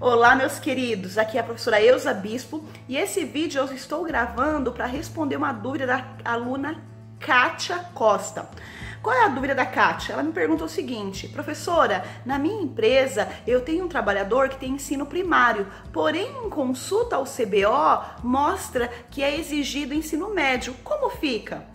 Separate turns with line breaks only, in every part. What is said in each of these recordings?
Olá, meus queridos. Aqui é a professora Eusa Bispo e esse vídeo eu estou gravando para responder uma dúvida da aluna Kátia Costa. Qual é a dúvida da Kátia? Ela me perguntou o seguinte: professora, na minha empresa eu tenho um trabalhador que tem ensino primário, porém em consulta ao CBO mostra que é exigido ensino médio. Como fica?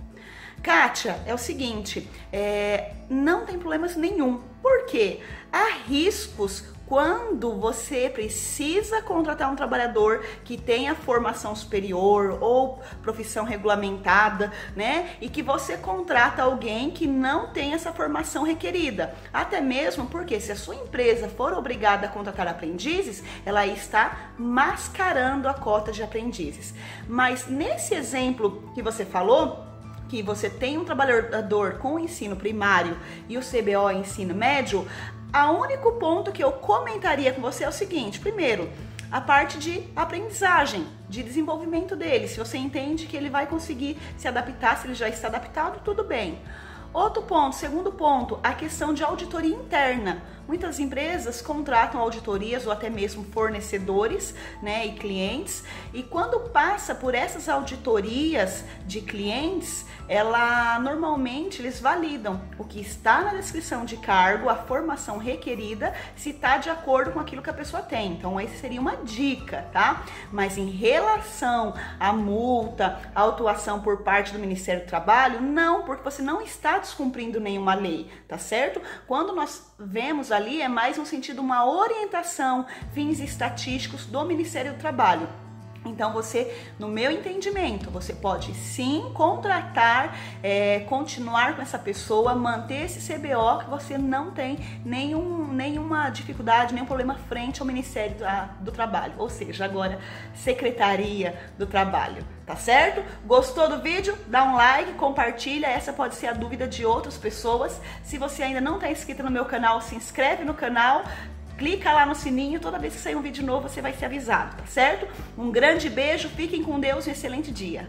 Kátia, é o seguinte, é, não tem problemas nenhum. Por quê? Há riscos quando você precisa contratar um trabalhador que tenha formação superior ou profissão regulamentada, né? E que você contrata alguém que não tem essa formação requerida. Até mesmo porque se a sua empresa for obrigada a contratar aprendizes, ela está mascarando a cota de aprendizes. Mas nesse exemplo que você falou, que você tem um trabalhador com ensino primário e o CBO ensino médio, o único ponto que eu comentaria com você é o seguinte: primeiro, a parte de aprendizagem, de desenvolvimento dele. Se você entende que ele vai conseguir se adaptar, se ele já está adaptado, tudo bem. Outro ponto, segundo ponto, a questão de auditoria interna. Muitas empresas contratam auditorias ou até mesmo fornecedores né, e clientes, e quando passa por essas auditorias de clientes, ela normalmente eles validam o que está na descrição de cargo, a formação requerida, se está de acordo com aquilo que a pessoa tem. Então, essa seria uma dica, tá? Mas em relação à multa, à autuação por parte do Ministério do Trabalho, não, porque você não está descumprindo nenhuma lei, tá certo? Quando nós vemos ali, é mais no sentido uma orientação, fins estatísticos do Ministério do Trabalho. Então você, no meu entendimento, você pode sim contratar, é, continuar com essa pessoa, manter esse CBO que você não tem nenhum, nenhuma dificuldade, nenhum problema frente ao Ministério do, do Trabalho, ou seja, agora Secretaria do Trabalho, tá certo? Gostou do vídeo? Dá um like, compartilha, essa pode ser a dúvida de outras pessoas. Se você ainda não está inscrito no meu canal, se inscreve no canal, clica lá no sininho, toda vez que sair um vídeo novo você vai ser avisado, tá certo? Um grande beijo, fiquem com Deus um excelente dia.